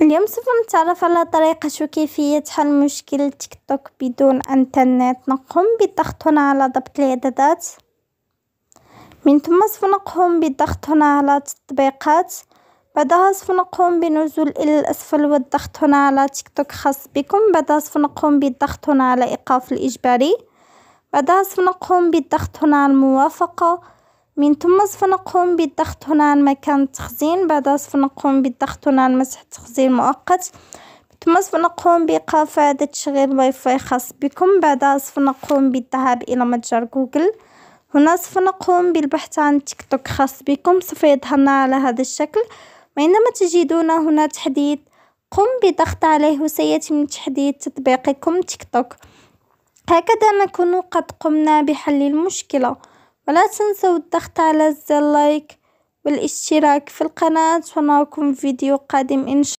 اليوم سوف نتعرف على طريقة وكيفية حل مشكلة تيك توك بدون انترنت. نقوم بالضغط هنا على ضبط الإعدادات. من ثم سوف نقوم بالضغط هنا على تطبيقات. بعدها سوف نقوم بنزول إلى الأسفل والضغط هنا على تيك توك خاص بكم. بعدها سوف نقوم بالضغط هنا على إيقاف الإجباري. بعدها سوف نقوم بالضغط هنا على الموافقة. من ثم سوف نقوم بالضغط هنا على مكان التخزين بعدها سوف نقوم بالضغط هنا على مسح التخزين مؤقت ثم سوف نقوم بإيقاف إعادة تشغيل الواي فاي خاص بكم بعدها سوف نقوم بالذهاب إلى متجر جوجل. هنا سوف نقوم بالبحث عن تيك توك خاص بكم سوف يظهرنا على هذا الشكل. وعندما تجدون هنا تحديث قم بضغط عليه وسيتم تحديث تطبيقكم تيك توك. هكذا نكون قد قمنا بحل المشكلة. ولا تنسوا الضغط على زر like والاشتراك في القناة ونراكم في فيديو قادم إن شاء